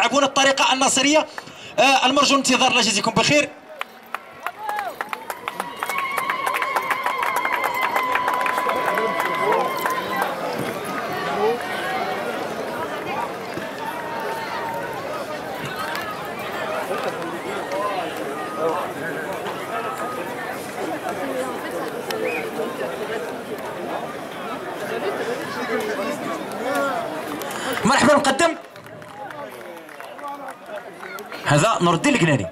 يلعبون الطريقة الناصرية. آه المرجو الانتظار الله يجزيكم بخير. مرحبا نقدم هذا نور الدين القناني